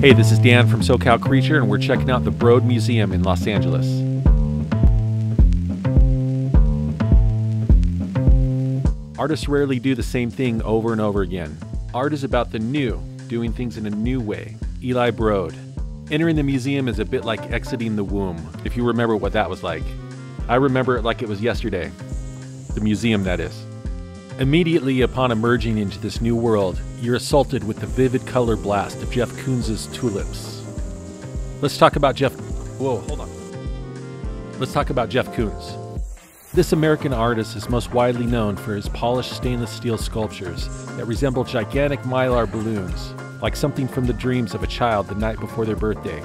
Hey, this is Dan from SoCal Creature, and we're checking out the Broad Museum in Los Angeles. Artists rarely do the same thing over and over again. Art is about the new, doing things in a new way. Eli Broad. Entering the museum is a bit like exiting the womb, if you remember what that was like. I remember it like it was yesterday. The museum, that is. Immediately upon emerging into this new world, you're assaulted with the vivid color blast of Jeff Koons' tulips. Let's talk about Jeff. Whoa, hold on. Let's talk about Jeff Koons. This American artist is most widely known for his polished stainless steel sculptures that resemble gigantic mylar balloons, like something from the dreams of a child the night before their birthday,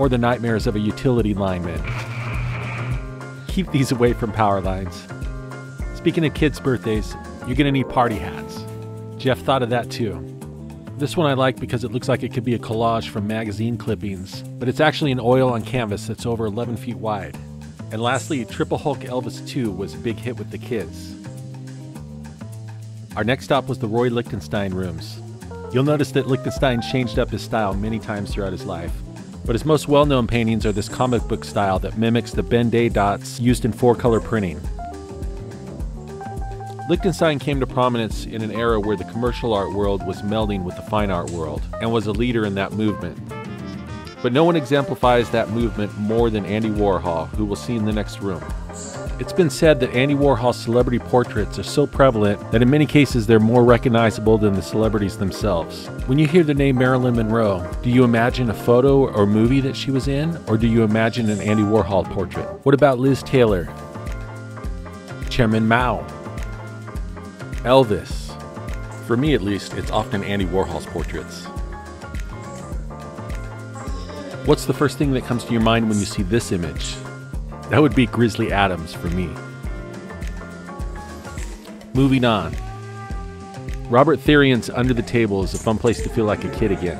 or the nightmares of a utility lineman. Keep these away from power lines. Speaking of kids' birthdays, you're gonna need party hats. Jeff thought of that too. This one I like because it looks like it could be a collage from magazine clippings, but it's actually an oil on canvas that's over 11 feet wide. And lastly, Triple Hulk Elvis 2 was a big hit with the kids. Our next stop was the Roy Lichtenstein rooms. You'll notice that Lichtenstein changed up his style many times throughout his life, but his most well known paintings are this comic book style that mimics the Ben Day dots used in four color printing. Lichtenstein came to prominence in an era where the commercial art world was melding with the fine art world and was a leader in that movement. But no one exemplifies that movement more than Andy Warhol, who we'll see in the next room. It's been said that Andy Warhol's celebrity portraits are so prevalent that in many cases they're more recognizable than the celebrities themselves. When you hear the name Marilyn Monroe, do you imagine a photo or movie that she was in, or do you imagine an Andy Warhol portrait? What about Liz Taylor? Chairman Mao? Elvis. For me, at least, it's often Andy Warhol's portraits. What's the first thing that comes to your mind when you see this image? That would be Grizzly Adams for me. Moving on. Robert Therrien's Under the Table is a fun place to feel like a kid again.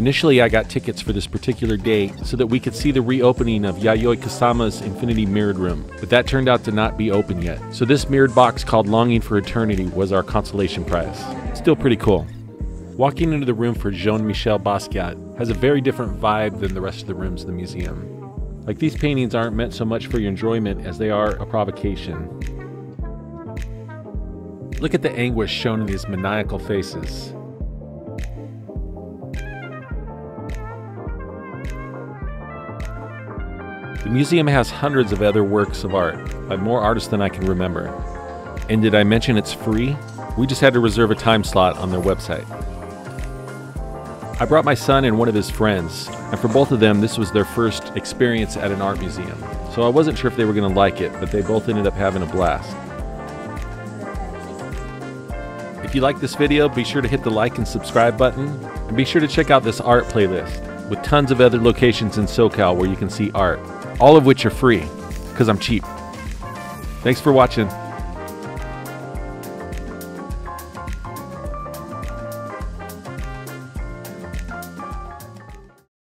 Initially, I got tickets for this particular day so that we could see the reopening of Yayoi Kusama's Infinity Mirrored Room, but that turned out to not be open yet. So this mirrored box called Longing for Eternity was our consolation prize. Still pretty cool. Walking into the room for Jean-Michel Basquiat has a very different vibe than the rest of the rooms in the museum. Like these paintings aren't meant so much for your enjoyment as they are a provocation. Look at the anguish shown in these maniacal faces. The museum has hundreds of other works of art by more artists than I can remember. And did I mention it's free? We just had to reserve a time slot on their website. I brought my son and one of his friends, and for both of them, this was their first experience at an art museum. So I wasn't sure if they were going to like it, but they both ended up having a blast. If you like this video, be sure to hit the like and subscribe button, and be sure to check out this art playlist with tons of other locations in SoCal where you can see art all of which are free because I'm cheap. Thanks for watching.